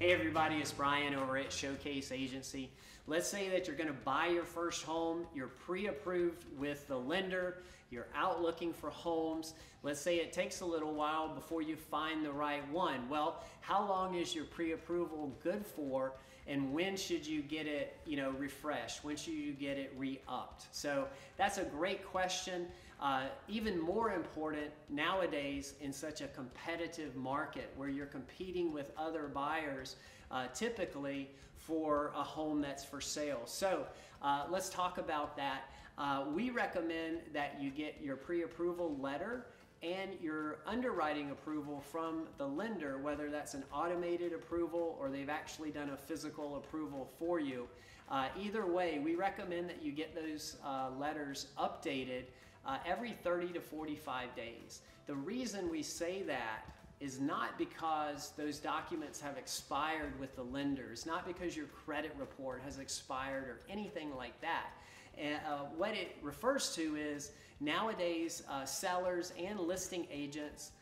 Hey everybody, it's Brian over at Showcase Agency. Let's say that you're going to buy your first home, you're pre-approved with the lender, you're out looking for homes. Let's say it takes a little while before you find the right one. Well, how long is your pre-approval good for and when should you get it, you know, refreshed? When should you get it re-upped? So that's a great question. Uh, even more important nowadays in such a competitive market where you're competing with other buyers uh, typically for a home that's for sale. So uh, let's talk about that. Uh, we recommend that you get your pre-approval letter and your underwriting approval from the lender, whether that's an automated approval or they've actually done a physical approval for you. Uh, either way, we recommend that you get those uh, letters updated uh, every 30 to 45 days. The reason we say that is not because those documents have expired with the lenders, not because your credit report has expired or anything like that. Uh, what it refers to is nowadays uh, sellers and listing agents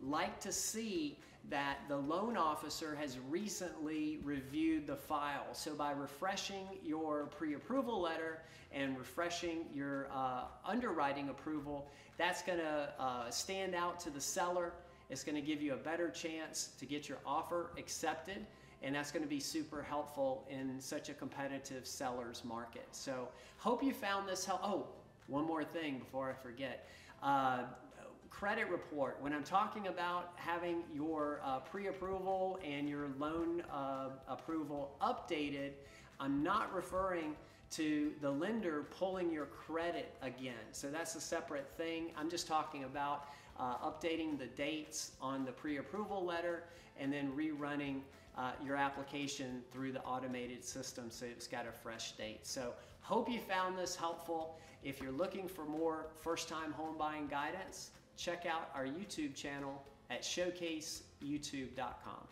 like to see that the loan officer has recently reviewed the file. So by refreshing your pre-approval letter and refreshing your uh, underwriting approval, that's going to uh, stand out to the seller. It's going to give you a better chance to get your offer accepted and that's going to be super helpful in such a competitive seller's market. So hope you found this help. Oh, one more thing before I forget. Uh, credit report, when I'm talking about having your uh, pre-approval and your loan uh, approval updated, I'm not referring to the lender pulling your credit again. So that's a separate thing. I'm just talking about uh, updating the dates on the pre-approval letter and then rerunning uh, your application through the automated system so it's got a fresh date. So hope you found this helpful. If you're looking for more first-time home buying guidance, check out our YouTube channel at showcaseyoutube.com.